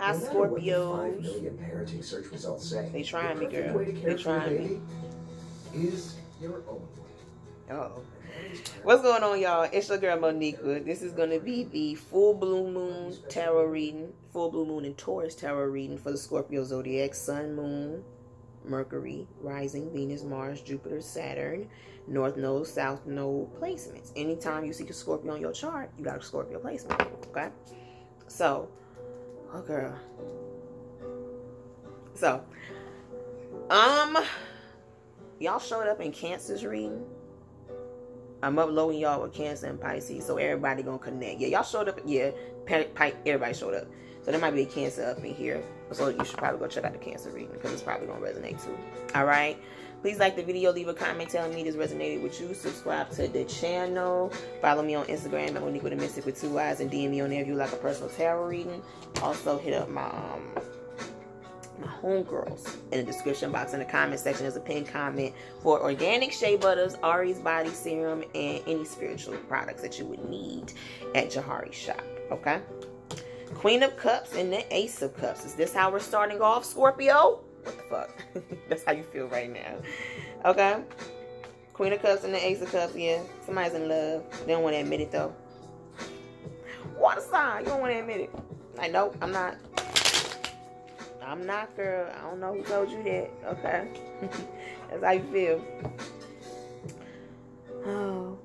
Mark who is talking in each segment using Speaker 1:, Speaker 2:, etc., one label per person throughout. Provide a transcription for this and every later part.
Speaker 1: Hi,
Speaker 2: No matter what the
Speaker 1: Scorpios.
Speaker 2: Five million parenting search results say.
Speaker 1: They trying
Speaker 2: the
Speaker 1: me, girl. They
Speaker 2: care for your
Speaker 1: trying me.
Speaker 2: Is your own.
Speaker 1: Uh-oh. What's going on, y'all? It's your girl Monica. This is going to be the full blue moon tarot reading, full blue moon and Taurus tarot reading for the Scorpio zodiac, Sun, Moon, Mercury, Rising, Venus, Mars, Jupiter, Saturn, North Node, South Node placements. Anytime you see a Scorpio on your chart, you got a Scorpio placement. Okay? So, oh girl. So, um, y'all showed up in Cancer's reading. I'm uploading y'all with Cancer and Pisces, so everybody gonna connect. Yeah, y'all showed up. Yeah, everybody showed up. So there might be a Cancer up in here. So you should probably go check out the Cancer reading because it's probably gonna resonate too. All right. Please like the video, leave a comment telling me this resonated with you. Subscribe to the channel. Follow me on Instagram at Monique with a Mystic with two eyes and DM me on there if you like a personal tarot reading. Also hit up my um my homegirls in the description box in the comment section there's a pinned comment for organic shea butters ari's body serum and any spiritual products that you would need at Johari Shoppe okay queen of cups and the ace of cups is this how we're starting off scorpio what the fuck that's how you feel right now okay queen of cups and the ace of cups yeah somebody's in love they don't want to admit it though water sign you don't want to admit it like nope i'm not I'm not, girl. I don't know who told you that. Okay. That's how you feel. Oh.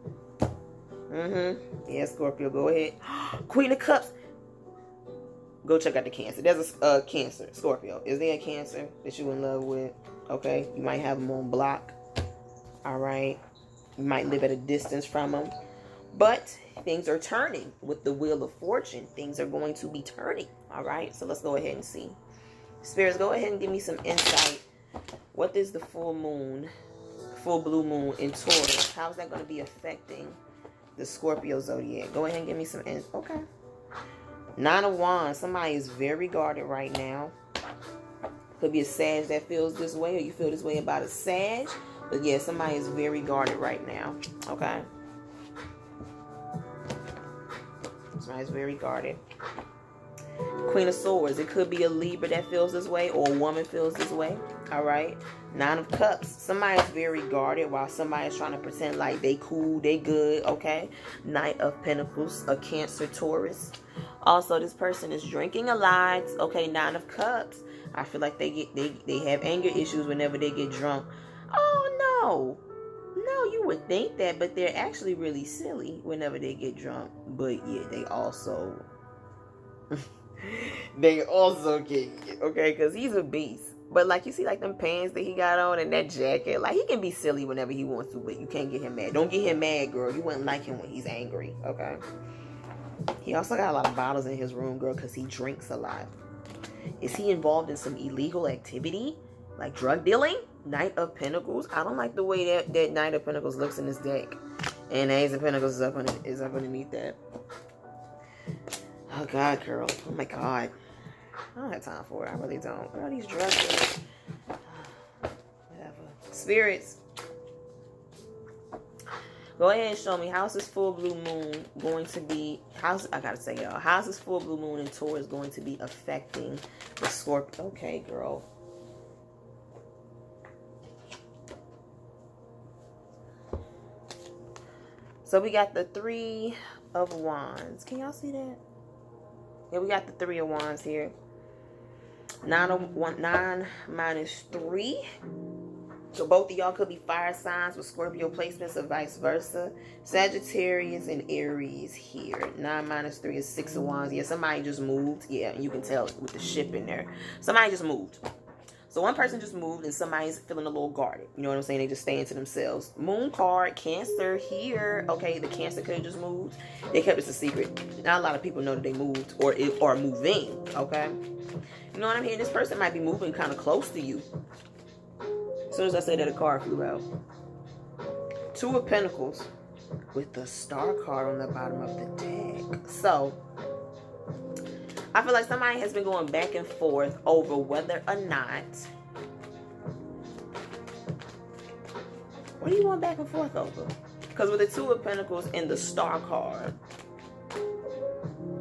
Speaker 1: Mm-hmm. Yeah, Scorpio, go ahead. Queen of Cups. Go check out the Cancer. There's a uh, Cancer, Scorpio. Is there a Cancer that you're in love with? Okay. You might have them on block. All right. You might live at a distance from them. But things are turning with the Wheel of Fortune. Things are going to be turning. All right. So let's go ahead and see. Spirits, go ahead and give me some insight. What is the full moon, full blue moon in Taurus? How is that going to be affecting the Scorpio zodiac? Go ahead and give me some insight. Okay. Nine of Wands. Somebody is very guarded right now. Could be a Sag that feels this way, or you feel this way about a Sag. But yeah, somebody is very guarded right now. Okay. Somebody's very guarded. Queen of Swords. It could be a Libra that feels this way or a woman feels this way. All right. Nine of Cups. Somebody's very guarded while somebody's trying to pretend like they cool, they good. Okay. Knight of Pentacles. A Cancer Taurus. Also, this person is drinking a lot. Okay. Nine of Cups. I feel like they get they they have anger issues whenever they get drunk. Oh no. No, you would think that, but they're actually really silly whenever they get drunk. But yeah, they also they also get okay because he's a beast but like you see like them pants that he got on and that jacket like he can be silly whenever he wants to but you can't get him mad don't get him mad girl you wouldn't like him when he's angry okay he also got a lot of bottles in his room girl because he drinks a lot is he involved in some illegal activity like drug dealing knight of pentacles i don't like the way that that knight of pentacles looks in this deck and ace of pentacles is up, under, is up underneath that Oh God, girl. Oh my God. I don't have time for it. I really don't. Are these drugs? Whatever. Spirits. Go ahead and show me how's this full blue moon going to be how's I gotta say y'all, how's this full blue moon in Taurus going to be affecting the Scorpio? Okay, girl. So we got the three of wands. Can y'all see that? Yeah, we got the three of wands here. Nine of one nine minus three. So both of y'all could be fire signs with Scorpio placements or vice versa. Sagittarius and Aries here. Nine minus three is six of wands. Yeah, somebody just moved. Yeah, you can tell with the ship in there. Somebody just moved. So one person just moved and somebody's feeling a little guarded. You know what I'm saying? They just staying to themselves. Moon card, Cancer here. Okay, the Cancer could have just moved. They kept this a secret. Not a lot of people know that they moved or it, or moving. Okay, you know what I'm hearing? This person might be moving kind of close to you. As soon as I say that, a card flew out. Two of Pentacles with the Star card on the bottom of the deck. So I feel like somebody has been going back and forth over whether or not. What are you going back and forth over? Because with the Two of Pentacles and the Star card,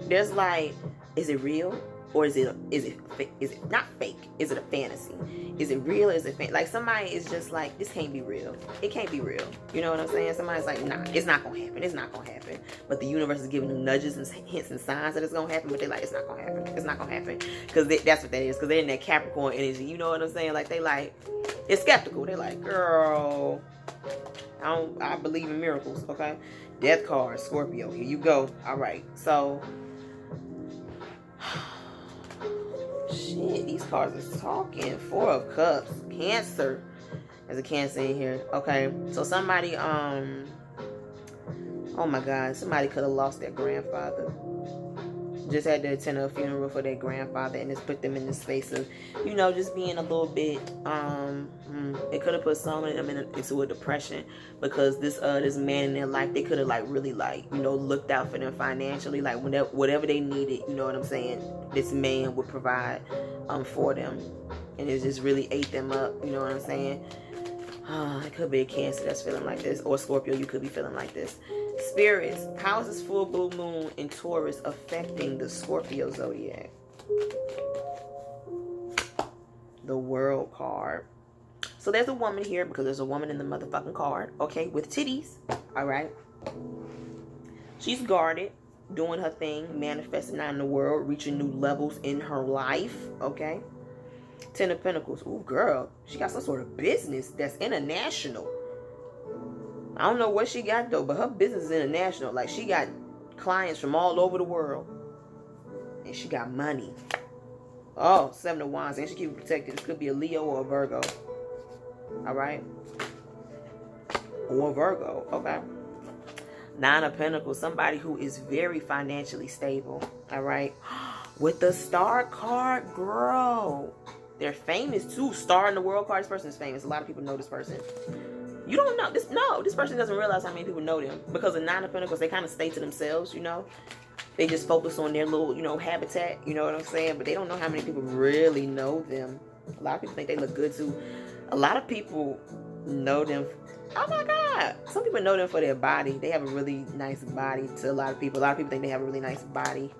Speaker 1: there's like, is it real? Or is it is it is it not fake? Is it a fantasy? Is it real? Is it fan- like somebody is just like this can't be real. It can't be real. You know what I'm saying? Somebody's like, nah, it's not gonna happen. It's not gonna happen. But the universe is giving them nudges and hints and signs that it's gonna happen. But they're like, it's not gonna happen. It's not gonna happen because that's what that is. Because they're in that Capricorn energy. You know what I'm saying? Like they like, it's skeptical. They're like, girl, I don't. I believe in miracles. Okay, death card, Scorpio. Here you go. All right, so. Shit, these cards are talking. Four of Cups, Cancer. There's a Cancer in here. Okay, so somebody, um, oh my God, somebody could have lost their grandfather just had to attend a funeral for their grandfather and just put them in the space of, you know, just being a little bit, um, mm, it could have put some of them in a, into a depression because this, uh, this man in their life, they could have like really like, you know, looked out for them financially, like whatever, whatever they needed, you know what I'm saying? This man would provide, um, for them. And it just really ate them up, you know what I'm saying? Uh, it could be a Cancer that's feeling like this, or Scorpio, you could be feeling like this. Spirits, how is this full blue moon in Taurus affecting the Scorpio zodiac? The world card. So there's a woman here because there's a woman in the motherfucking card, okay, with titties, all right? She's guarded, doing her thing, manifesting out in the world, reaching new levels in her life, okay? Ten of Pentacles. Ooh, girl, she got some sort of business that's international I don't know what she got though, but her business is international. Like she got clients from all over the world. And she got money. Oh, seven of wands. And she keep protected. This could be a Leo or a Virgo. Alright. Or Virgo. Okay. Nine of Pentacles. Somebody who is very financially stable. Alright. With the star card, girl. They're famous too. Star in the world card. This person is famous. A lot of people know this person. You don't know this. No, this person doesn't realize how many people know them because of Nine of Pentacles. They kind of stay to themselves, you know. They just focus on their little, you know, habitat. You know what I'm saying? But they don't know how many people really know them. A lot of people think they look good too. A lot of people know them. Oh my God! Some people know them for their body. They have a really nice body. To a lot of people, a lot of people think they have a really nice body.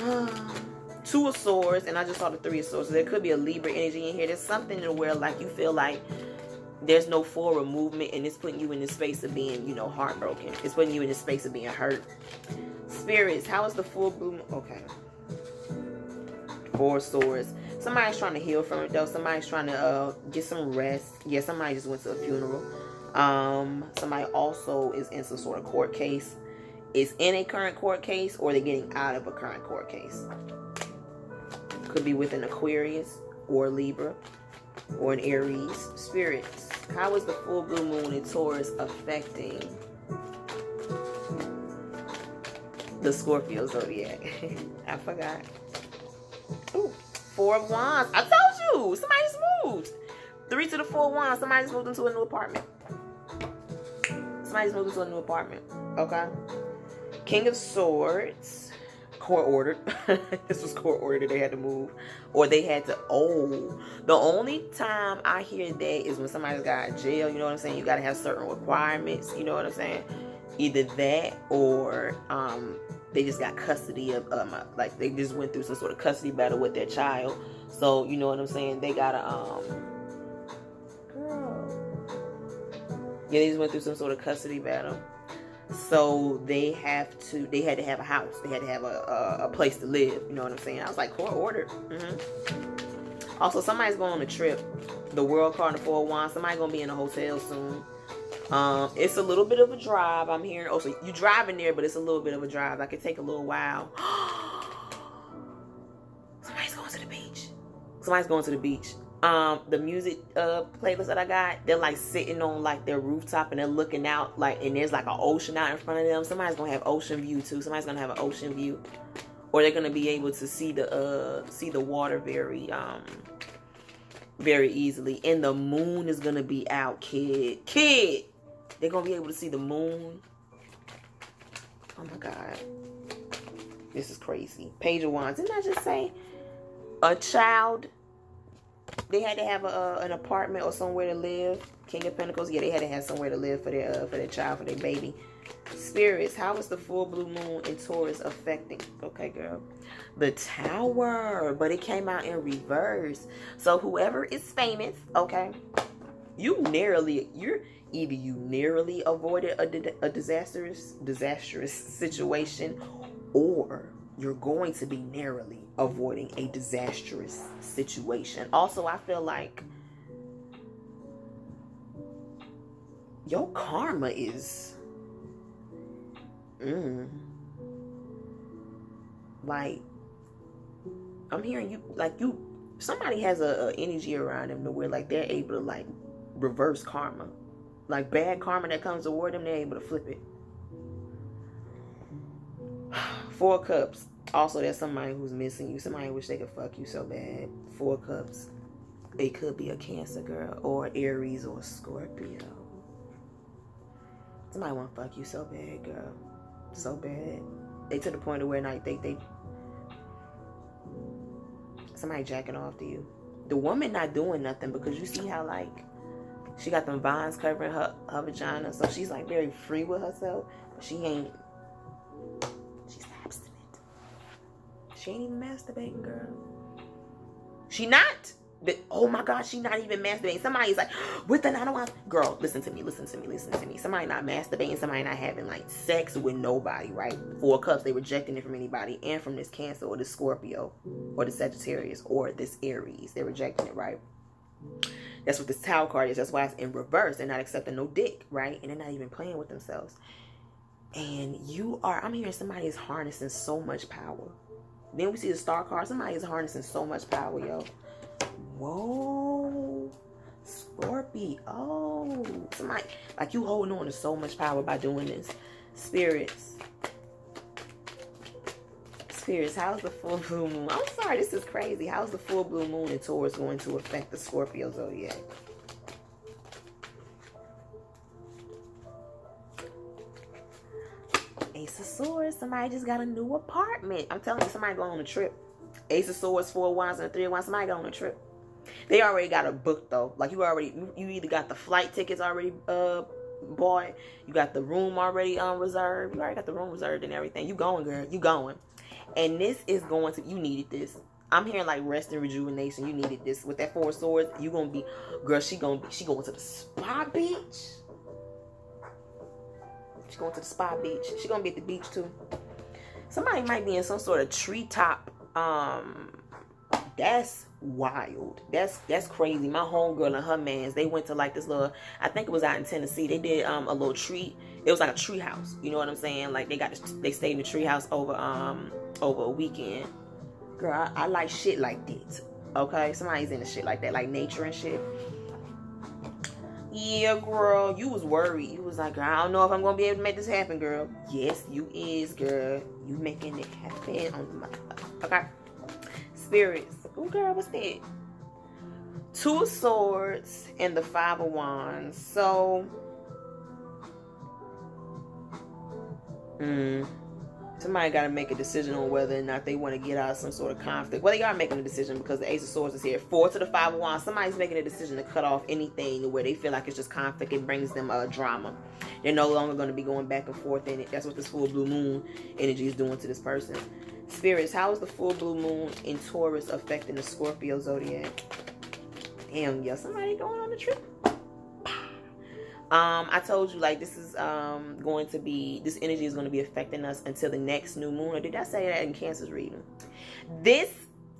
Speaker 1: Two of Swords, and I just saw the Three of Swords. So there could be a Libra energy in here. There's something in where like you feel like there's no forward movement and it's putting you in the space of being, you know, heartbroken. It's putting you in the space of being hurt. Spirits, how is the full bloom? Okay. Four swords. Somebody's trying to heal from it though. Somebody's trying to uh, get some rest. Yeah, somebody just went to a funeral. Um, somebody also is in some sort of court case. Is in a current court case or they're getting out of a current court case. Could be with an Aquarius or Libra or an Aries. Spirits, how is the full blue moon in Taurus affecting the Scorpio zodiac? I forgot. Ooh, four of wands. I told you, somebody just moved. Three to the four of wands. Somebody just moved into a new apartment. Somebody just moved into a new apartment. Okay. King of Swords court ordered. this was court ordered. They had to move, or they had to. Oh, the only time I hear that is when somebody's got jail. You know what I'm saying? You got to have certain requirements. You know what I'm saying? Either that or um, they just got custody of um, like they just went through some sort of custody battle with their child. So you know what I'm saying? They gotta um. Girl. Yeah, they just went through some sort of custody battle so they have to they had to have a house. They had to have a, a, a place to live you know what i'm saying? I was like court ordered. Mm-hmm. also somebody's going on a trip. The world card the four wands somebody gonna be in a hotel soon. Um it's a little bit of a drive. I'm hearing also oh, you driving there but it's a little bit of a drive. That could take a little while. Somebody's going to the beach. Somebody's going to the beach um the music uh playlist that I got, they're like sitting on like their rooftop and they're looking out like and there's like an ocean out in front of them. Somebody's gonna have ocean view too. Somebody's gonna have an ocean view. Or they're gonna be able to see the uh see the water very um very easily. And the moon is gonna be out, kid. Kid! They're gonna be able to see the moon. Oh my god. This is crazy. Page of Wands. Didn't I just say a child they had to have a, an apartment or somewhere to live. King of Pentacles, yeah, they had to have somewhere to live for their uh, for their child, for their baby. Spirits, how is the full blue moon in Taurus affecting? Okay, girl. The tower, but it came out in reverse. So whoever is famous, okay, you narrowly, you're either you narrowly avoided a, a disastrous, disastrous situation, or you're going to be narrowly avoiding a disastrous situation. Also, I feel like your karma is mm, like I'm hearing you like you somebody has a, a energy around them to where like they're able to like reverse karma. Like bad karma that comes toward them, they're able to flip it. Four cups. Also, there's somebody who's missing you. Somebody wish they could fuck you so bad. Four cups. It could be a Cancer girl or Aries or Scorpio. Somebody want to fuck you so bad, girl. So bad. They to the point of where like they they somebody jacking off to you. The woman not doing nothing because you see how like she got them vines covering her, her vagina, so she's like very free with herself, but she ain't She ain't even masturbating, girl. She not? Oh my god she not even masturbating. Somebody's like with the nine oh of girl listen to me listen to me listen to me. Somebody not masturbating somebody not having like sex with nobody right? Four cups they rejecting it from anybody. And from this cancer or this scorpio or the sagittarius or this aries they're rejecting it right? That's what this tower card is. That's why it's in reverse. They're not accepting no dick right? And they're not even playing with themselves. And you are i'm hearing somebody is harnessing so much power then we see the star card somebody is harnessing so much power yo Whoa. Scorpio. Oh. Somebody, like you holding on to so much power by doing this. Spirits. Spirits, how's the full blue moon? I'm sorry, this is crazy. How's the full blue moon in Taurus going to affect the Scorpio zodiac? Ace of Swords. Somebody just got a new apartment. I'm telling you, somebody going on a trip. Ace of Swords, Four of Wands, and Three of Wands. Somebody going on a trip. They already got a book though. Like you already, you, either got the flight tickets already uh bought, you got the room already um reserved. You already got the room reserved and everything. You going, girl. You going. And this is going to. You needed this. I'm hearing like rest and rejuvenation. You needed this with that four swords. You gonna be, girl. She gonna be. She going to the spa beach. She going to the spa beach. She gonna be at the beach too. Somebody might be in some sort of treetop. Um, that's wild. That's that's crazy. My homegirl and her mans, they went to like this little I think it was out in Tennessee. They did um a little tree. It was like a tree house. You know what I'm saying? Like they got they stayed in the tree house over um over a weekend. Girl, I, I like shit like this. Okay? Somebody's into shit like that, like nature and shit. Yeah, girl, you was worried. You was like, I don't know if I'm gonna be able to make this happen, girl. Yes, you is, girl. You making it happen on the okay. Spirits Oh, girl, what's that? Two of Swords and the Five of Wands. So, hmm, somebody got to make a decision on whether or not they want to get out of some sort of conflict. Well, they are making a decision because the Ace of Swords is here. Four to the Five of Wands. Somebody's making a decision to cut off anything where they feel like it's just conflict. It brings them a uh, drama. They're no longer going to be going back and forth in it. That's what this full blue moon energy is doing to this person. Spirits, how is the full blue moon in Taurus affecting the Scorpio zodiac? Damn, yeah, somebody going on a trip. Um, I told you like this is um going to be this energy is going to be affecting us until the next new moon. Or did I say that in Cancer's reading? This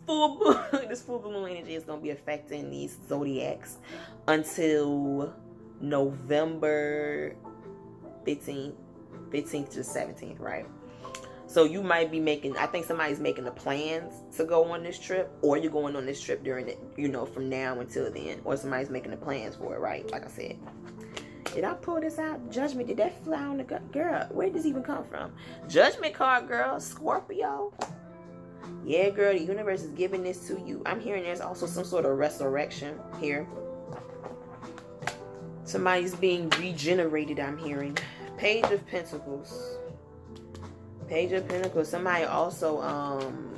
Speaker 1: full moon, this full moon energy is going to be affecting these zodiacs until November 15th, 15th to 17th, right? So you might be making, I think somebody's making the plans to go on this trip, or you're going on this trip during it, you know, from now until then, or somebody's making the plans for it, right? Like I said. Did I pull this out? Judgment, did that fly on the girl? Where did this even come from? Judgment card, girl. Scorpio. Yeah, girl, the universe is giving this to you. I'm hearing there's also some sort of resurrection here. Somebody's being regenerated, I'm hearing. Page of Pentacles. Page of Pentacles. Somebody also, um,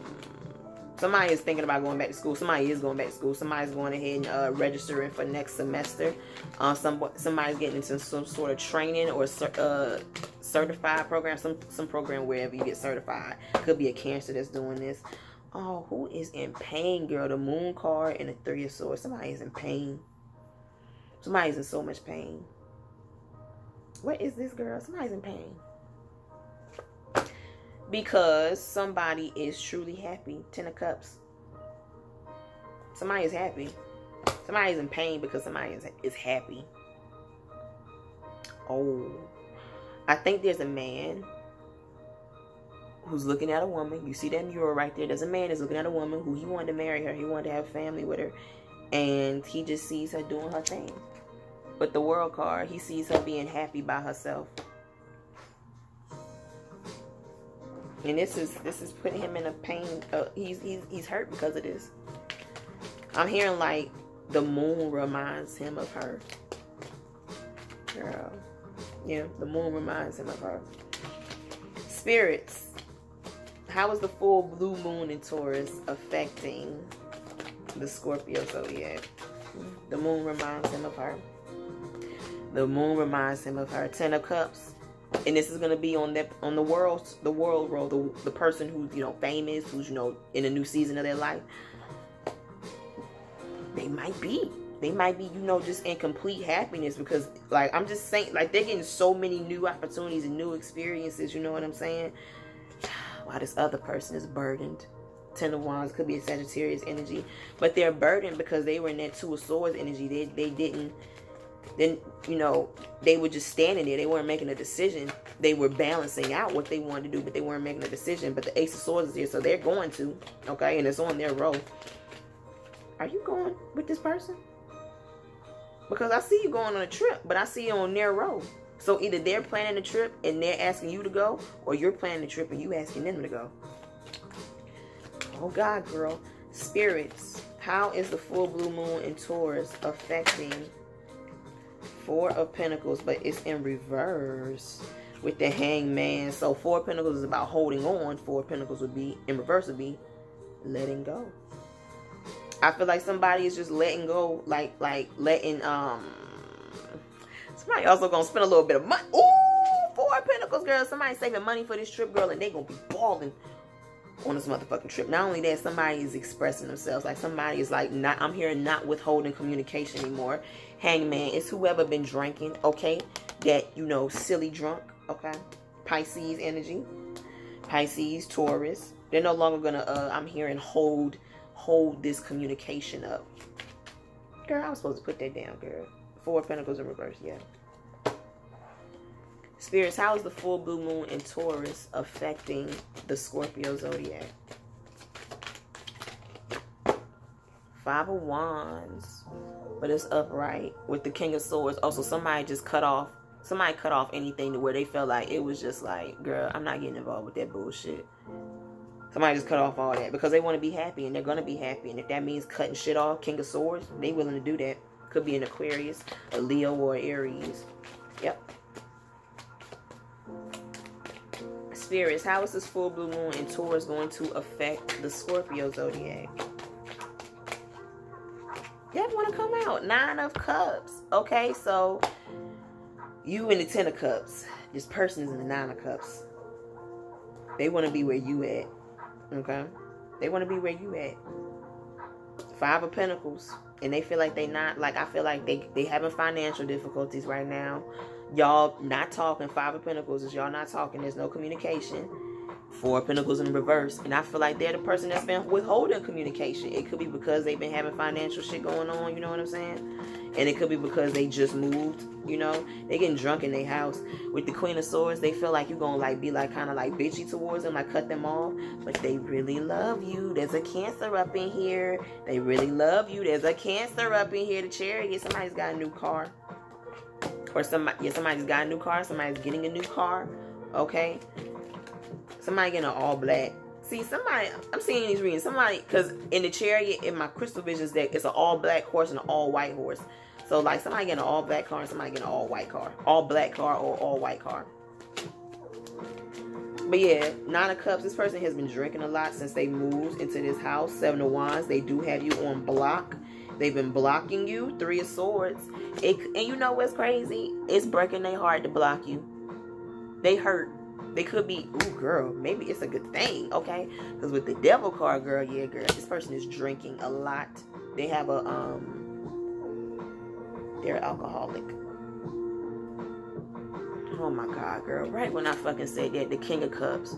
Speaker 1: somebody is thinking about going back to school. Somebody is going back to school. Somebody's going ahead and uh, registering for next semester. Uh, some somebody's getting into some sort of training or uh, certified program, some some program wherever you get certified. Could be a cancer that's doing this. Oh, who is in pain, girl? The moon card and the three of swords. Somebody is in pain. Somebody's in so much pain. What is this girl? Somebody's in pain because somebody is truly happy. Ten of Cups. Somebody is happy. Somebody is in pain because somebody is, is happy. Oh, I think there's a man who's looking at a woman. You see that mural right there. There's a man that's looking at a woman who he wanted to marry her. He wanted to have family with her. And he just sees her doing her thing. But the world card, he sees her being happy by herself. And this is this is putting him in a pain. Uh, he's he's he's hurt because of this. I'm hearing like the moon reminds him of her. Girl, yeah, the moon reminds him of her. Spirits, how is the full blue moon in Taurus affecting the Scorpio zodiac? The moon reminds him of her. The moon reminds him of her. Ten of Cups and this is gonna be on that on the world the world role the, the person who's you know famous who's you know in a new season of their life. They might be. They might be you know just in complete happiness because like i'm just saying like they're getting so many new opportunities and new experiences you know what i'm saying? While this other person is burdened. Ten of wands could be a sagittarius energy but they're burdened because they were in that two of swords energy. They, they didn't then you know they were just standing there. They weren't making a decision. They were balancing out what they wanted to do but they weren't making a decision. But the ace of swords is here so they're going to okay? And it's on their row are you going with this person? Because i see you going on a trip but i see you on their row so either they're planning a trip and they're asking you to go or you're planning a trip and you asking them to go. Oh god girl. Spirits. How is the full blue moon in taurus affecting Four of Pentacles, but it's in reverse with the hangman. So Four of Pentacles is about holding on. Four of Pentacles would be, in reverse would be letting go. I feel like somebody is just letting go, like, like letting, um, somebody also gonna spend a little bit of money. Ooh, Four of Pentacles, girl. Somebody saving money for this trip, girl, and they gonna be balling on this motherfucking trip. Not only that, somebody is expressing themselves. Like somebody is like, not. I'm here not withholding communication anymore. Hangman it's whoever been drinking, okay? That, you know, silly drunk, okay? Pisces energy. Pisces, Taurus. They're no longer gonna, uh, I'm hearing hold, hold this communication up. Girl, I was supposed to put that down, girl. Four Pentacles in reverse, yeah. Spirits, how is the full blue moon in Taurus affecting the Scorpio zodiac? Five of Wands but it's upright with the King of Swords. Also, somebody just cut off, somebody cut off anything to where they felt like it was just like, girl, I'm not getting involved with that bullshit. Somebody just cut off all that because they want to be happy and they're going to be happy. And if that means cutting shit off, King of Swords, they willing to do that. Could be an Aquarius, a Leo, or Aries. Yep. Spirits, how is this full blue moon in Taurus going to affect the Scorpio zodiac? that want to come out. Nine of Cups. Okay, so you in the Ten of Cups. This person is in the Nine of Cups. They want to be where you at. Okay? They want to be where you at. Five of Pentacles. And they feel like they not, like I feel like they, they having financial difficulties right now. Y'all not talking. Five of Pentacles is y'all not talking. There's no communication Four of Pentacles in reverse. And I feel like they're the person that's been withholding communication. It could be because they've been having financial shit going on, you know what I'm saying? And it could be because they just moved, you know? They getting drunk in their house. With the Queen of Swords, they feel like you're to like be like kind of like bitchy towards them, like cut them off. But they really love you. There's a Cancer up in here. They really love you. There's a Cancer up in here. The chariot, somebody's got a new car. Or somebody, yeah, somebody's got a new car. Somebody's getting a new car. Okay? Somebody getting an all black. See, somebody, I'm seeing these readings. Somebody, because in the chariot, in my crystal visions deck, it's an all black horse and an all white horse. So, like, somebody getting an all black car and somebody getting an all white car. All black car or all white car. But yeah, Nine of Cups, this person has been drinking a lot since they moved into this house. Seven of Wands, they do have you on block. They've been blocking you. Three of Swords. It, and you know what's crazy? It's breaking their heart to block you. They hurt. They could be, ooh, girl, maybe it's a good thing, okay? Because with the devil card, girl, yeah, girl, this person is drinking a lot. They have a, um, they're alcoholic. Oh my God, girl. Right when I fucking said that, the King of Cups.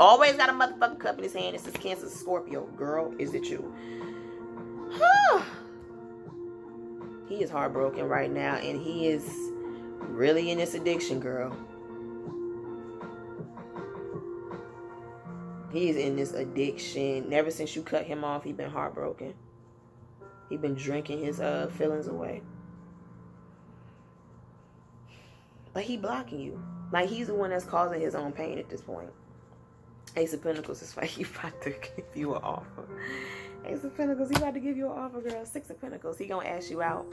Speaker 1: Always got a motherfucking cup in his hand. This is Cancer Scorpio. Girl, is it you? He is heartbroken right now, and he is really in this addiction, girl. He's in this addiction. Ever since you cut him off, he been heartbroken. He been drinking his uh feelings away. But he blocking you. Like he's the one that's causing his own pain at this point. Ace of Pentacles is like he about to give you an offer. Ace of Pentacles, he about to give you an offer, girl. Six of Pentacles, he gonna ask you out.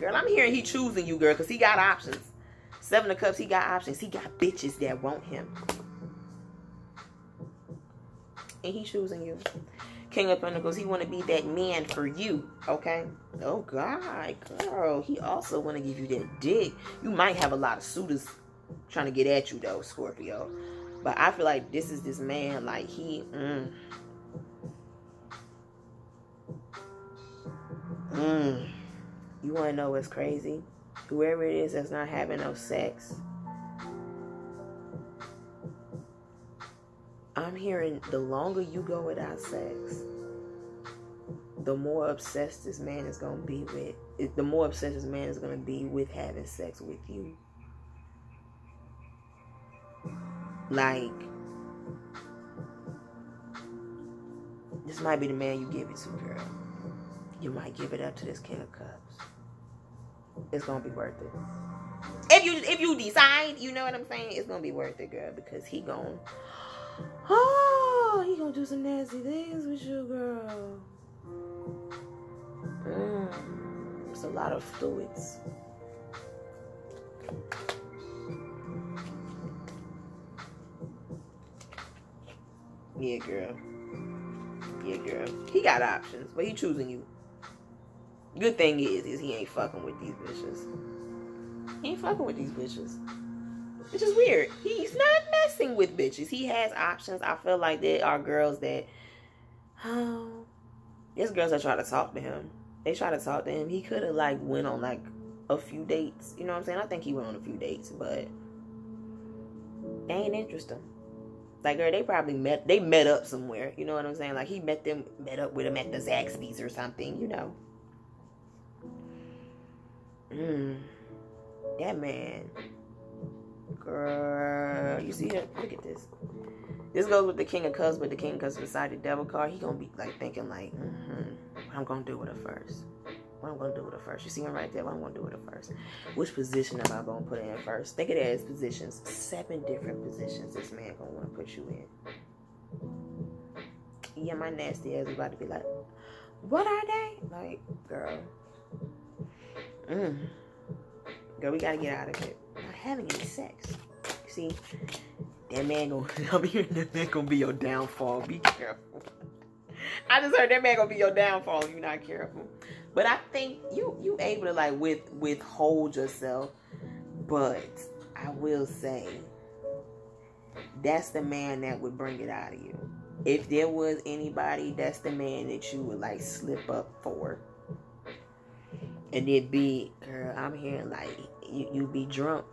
Speaker 1: Girl, I'm hearing he choosing you, girl, because he got options. Seven of Cups, he got options. He got bitches that want him. And he choosing you. King of Pentacles, he want to be that man for you, okay? Oh, God, girl. He also want to give you that dick. You might have a lot of suitors trying to get at you, though, Scorpio. But I feel like this is this man, like, he, mm. Mm. You want to know what's crazy? Whoever it is that's not having no sex, I'm hearing the longer you go without sex, the more obsessed this man is going to be with, the more obsessed this man is going to be with having sex with you. Like, this might be the man you give it to, girl. You might give it up to this King of Cups. It's gonna be worth it. If you if you decide, you know what I'm saying, it's gonna be worth it, girl, because he gonna Oh, he gonna do some nasty things with you, girl. Mm, it's a lot of fluids. Yeah, girl. Yeah, girl. He got options, but he choosing you. Good thing is, is he ain't fucking with these bitches. He ain't fucking with these bitches. Which is weird. He's not messing with bitches. He has options. I feel like there are girls that, oh, there's girls that try to talk to him. They try to talk to him. He could have like went on like a few dates. You know what I'm saying? I think he went on a few dates, but they ain't interesting. Like, girl, they probably met. They met up somewhere. You know what I'm saying? Like, he met them, met up with him at the Zaxby's or something. You know. Mm. That man Girl, you see it? Look at this. This goes with the King of Cups, but the King of Cups beside the Devil card. He gonna be like thinking like, mm-hmm, what I'm gonna do with it first. What I'm gonna do with it first. You see him right there? What I'm gonna do with it first. Which position am I gonna put in first? Think of it as positions. Seven different positions this man gonna wanna put you in. Yeah, my nasty ass is about to be like, what are they? Like, girl. Mm. Girl, we gotta get out of it not having any sex. See, that man gonna, I'm hearing that man gonna be your downfall. Be careful. I just heard that man gonna be your downfall if you're not careful. But I think you you able to like with withhold yourself. But I will say that's the man that would bring it out of you. If there was anybody, that's the man that you would like slip up for. And it be, girl, I'm hearing like you, you be drunk.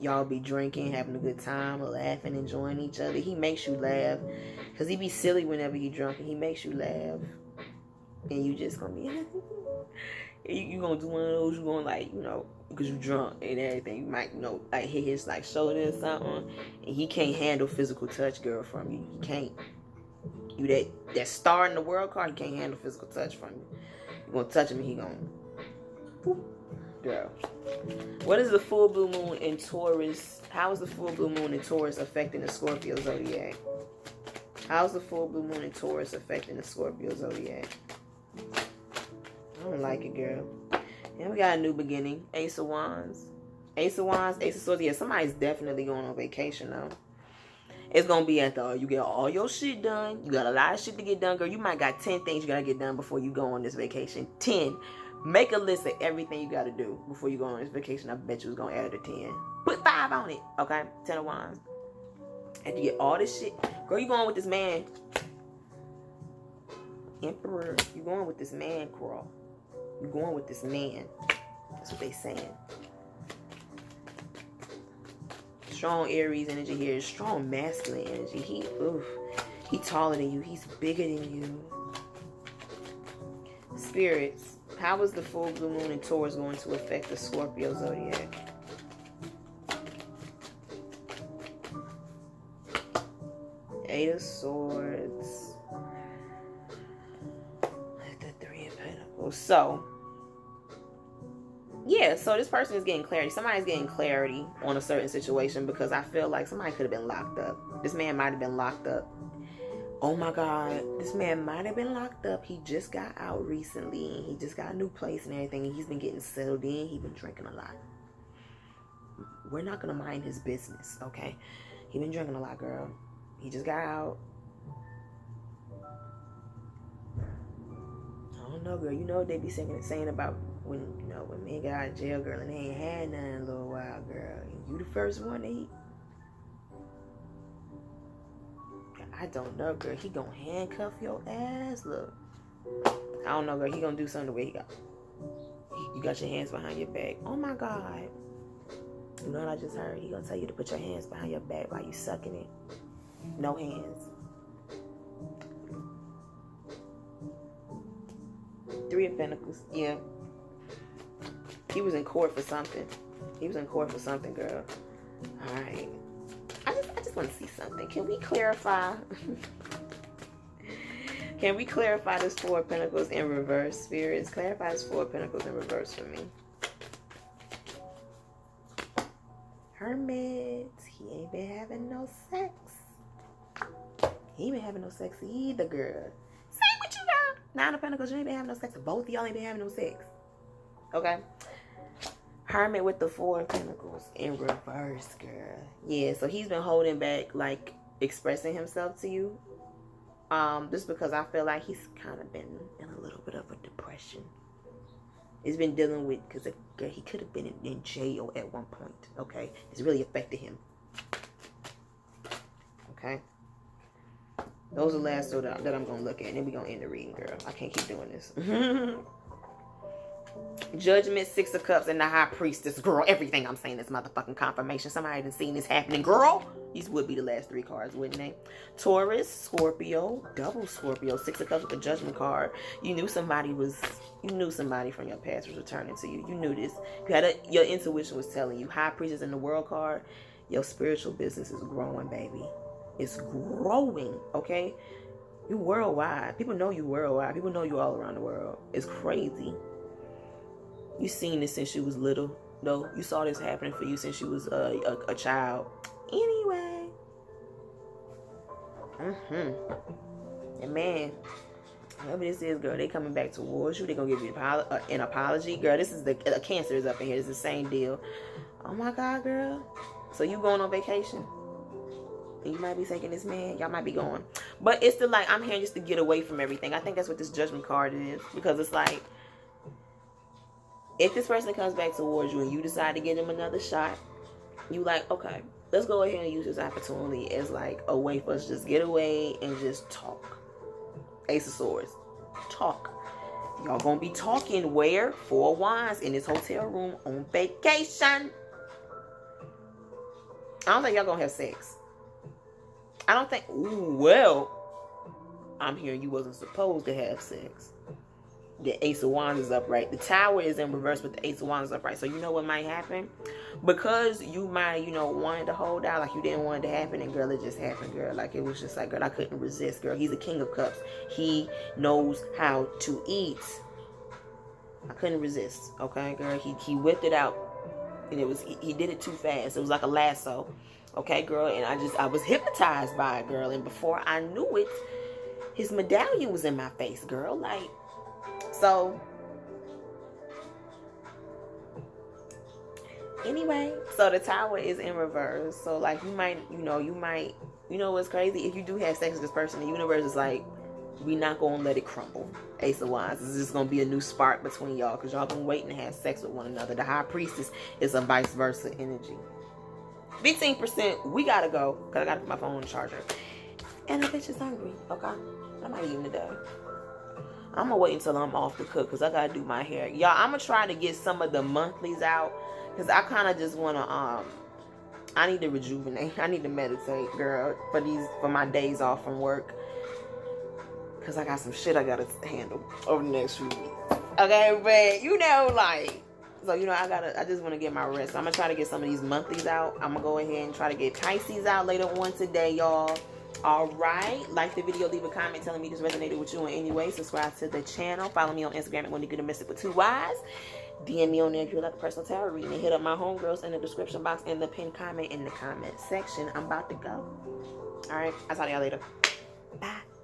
Speaker 1: Y'all be drinking, having a good time, laughing, enjoying each other. He makes you laugh. Because he be silly whenever he drunk and he makes you laugh. And you just gonna be you, you gonna do one of those, you gonna like, you know, because you drunk and everything. You might, you know, like hit his like shoulder or something. And he can't handle physical touch, girl, from you. He can't. You that that star in the world card, he can't handle physical touch from you. You gonna touch him, he gonna girl. What is the full blue moon in Taurus? How is the full blue moon in Taurus affecting the Scorpio zodiac? How's the full blue moon in Taurus affecting the Scorpio zodiac? I don't like it, girl. And we got a new beginning. Ace of Wands. Ace of Wands, Ace of Swords. Yeah, somebody's definitely going on vacation though. It's gonna be at the you get all your shit done. You got a lot of shit to get done, girl. You might got 10 things you gotta get done before you go on this vacation. 10. Make a list of everything you gotta do before you go on this vacation. I bet you was gonna add a 10. Put five on it. Okay? 10 of wands. And you get all this shit. Girl, you going with this man. Emperor. You going with this man, Coral. You going with this man. That's what they saying strong Aries energy here, strong masculine energy. He, oof, he taller than you. He's bigger than you. Spirits, how is the full blue moon in Taurus going to affect the Scorpio zodiac? Eight of Swords. The Three of Pentacles. So, yeah, so this person is getting clarity. Somebody's getting clarity on a certain situation because I feel like somebody could have been locked up. This man might have been locked up. Oh my God, this man might have been locked up. He just got out recently. He just got a new place and everything. And he's been getting settled in. He's been drinking a lot. We're not gonna mind his business, okay? He been drinking a lot, girl. He just got out. I don't know, girl. You know what they be saying, saying about when you know when men got out of jail, girl, and they ain't had none in a little while, girl. And you the first one to eat. I don't know, girl. He gonna handcuff your ass. Look, I don't know, girl. He gonna do something the way he got. You got your hands behind your back. Oh my God. You know what I just heard? He gonna tell you to put your hands behind your back while you sucking it. No hands. Three of Pentacles. Yeah. He was in court for something. He was in court for something, girl. All right. I just, I just want to see something. Can we clarify? Can we clarify this Four of Pentacles in reverse, spirits? Clarify this Four of Pentacles in reverse for me. Hermit. He ain't been having no sex. He ain't been having no sex either, girl. Say what you got. Nine of Pentacles, you ain't been having no sex. Both y'all ain't been having no sex. Okay? Hermit with the Four of Pentacles in reverse, girl. Yeah, so he's been holding back, like, expressing himself to you. Um, just because I feel like he's kind of been in a little bit of a depression. He's been dealing with, because he could have been in, in jail at one point, okay? It's really affected him. Okay? Those are the last two that, that I'm going to look at. And then we're going to end the reading, girl. I can't keep doing this. Judgment, Six of Cups, and the High Priestess. Girl, everything I'm saying is motherfucking confirmation. Somebody done seen this happening. Girl, these would be the last three cards, wouldn't they? Taurus, Scorpio, double Scorpio, Six of Cups with the Judgment card. You knew somebody was, you knew somebody from your past was returning to you. You knew this. You had a, your intuition was telling you. High Priestess in the World card. Your spiritual business is growing, baby. It's growing, okay? You worldwide. People know you worldwide. People know you all around the world. It's crazy. You seen this since she was little. No, you saw this happening for you since she was uh, a, a child. Anyway. Mm-hmm. And man, whoever this is, girl, they coming back towards you. They gonna give you uh, an apology. Girl, this is the, the cancer is up in here. It's the same deal. Oh my God, girl. So you going on vacation? You might be thinking this man, y'all might be going. But it's the like, I'm here just to get away from everything. I think that's what this judgment card is. Because it's like, if this person comes back towards you and you decide to give them another shot, you like, okay, let's go ahead and use this opportunity as like a way for us just get away and just talk. Ace of Swords. Talk. Y'all gonna be talking where? Four wands in this hotel room on vacation. I don't think y'all gonna have sex. I don't think, ooh, well, I'm hearing you wasn't supposed to have sex the ace of wands is upright. The tower is in reverse but the ace of wands is upright. So you know what might happen? Because you might you know wanted to hold out like you didn't want it to happen and girl it just happened girl. Like it was just like girl i couldn't resist girl. He's a king of cups. He knows how to eat. I couldn't resist okay girl? He, he whipped it out and it was he, he did it too fast. It was like a lasso okay girl? And i just i was hypnotized by it girl. And before i knew it his medallion was in my face girl. Like so anyway, so the tower is in reverse. So like you might, you know, you might, you know what's crazy? If you do have sex with this person, the universe is like, we not gonna let it crumble. Ace of Wands. This is gonna be a new spark between y'all because y'all been waiting to have sex with one another. The High Priestess is a vice versa energy. 15%, we gotta go because I gotta put my phone on the charger. And the bitch is hungry. Okay, I might eat him today. I'm gonna wait until I'm off the cook because I gotta do my hair. Y'all, I'm gonna try to get some of the monthlies out because I kind of just wanna um. I need to rejuvenate. I need to meditate, girl, for these for my days off from work. Cause I got some shit I gotta handle over the next few weeks. Okay, but you know, like, so you know, I gotta, I just want to get my rest. So I'm gonna try to get some of these monthlies out. I'm gonna go ahead and try to get Pisces out later on today, y'all. All right, like the video, leave a comment telling me this resonated with you in any way. Subscribe to the channel. Follow me on Instagram at Wendy Good and Myystic with two Y's. DM me on there if you'd like a personal tarot reading. And hit up my homegirls in the description box and the pinned comment in the comment section. I'm about to go. All right, I'll talk to y'all later. Bye.